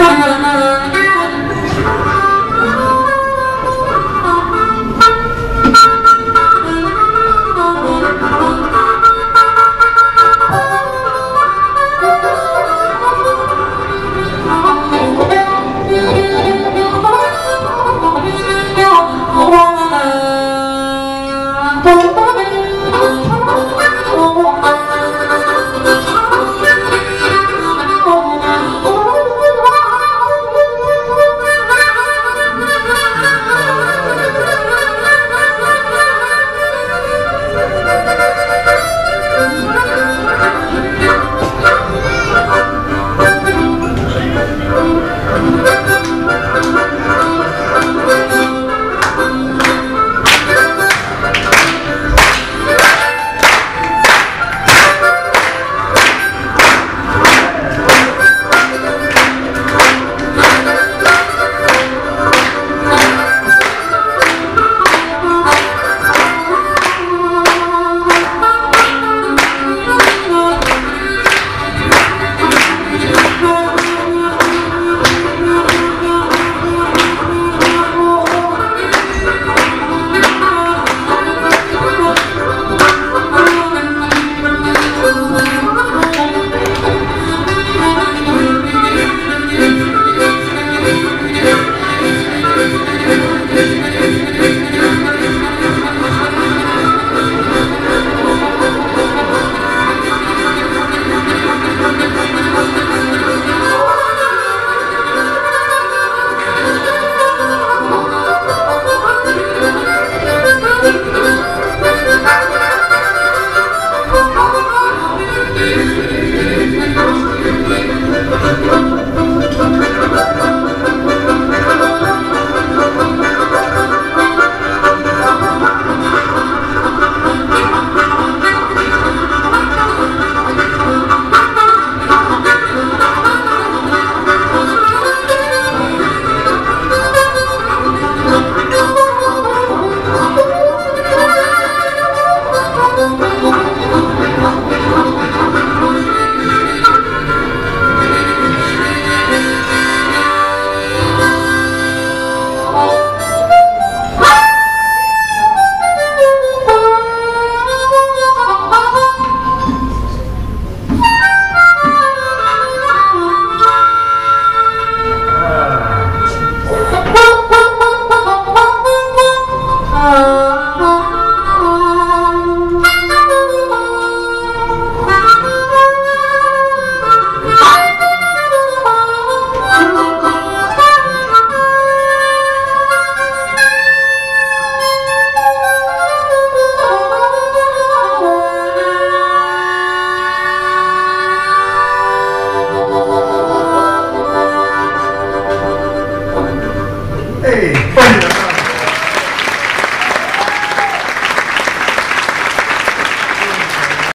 Ha ha ha! Ei!